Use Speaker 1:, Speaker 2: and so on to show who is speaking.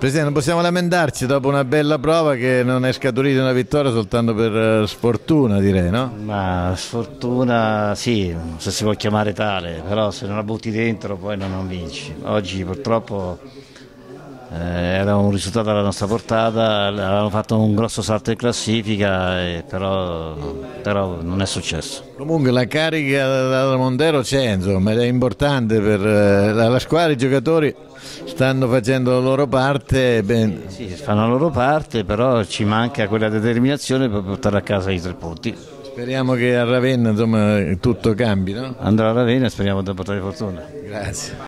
Speaker 1: Presidente, non possiamo lamentarci dopo una bella prova che non è scaturita una vittoria soltanto per eh, sfortuna, direi, no?
Speaker 2: Ma sfortuna sì, se si può chiamare tale, però se non la butti dentro poi non, non vinci. Oggi purtroppo era un risultato alla nostra portata, avevamo fatto un grosso salto in classifica, eh, però, però non è successo.
Speaker 1: Comunque la carica da Montero c'è, insomma, ed è importante per eh, la, squadra, i giocatori stanno facendo la loro parte. Ben...
Speaker 2: Sì, fanno la loro parte, però ci manca quella determinazione per portare a casa i tre punti.
Speaker 1: Speriamo che a Ravenna insomma, tutto cambi, no?
Speaker 2: Andrò a Ravenna e speriamo di portare fortuna.
Speaker 1: Grazie.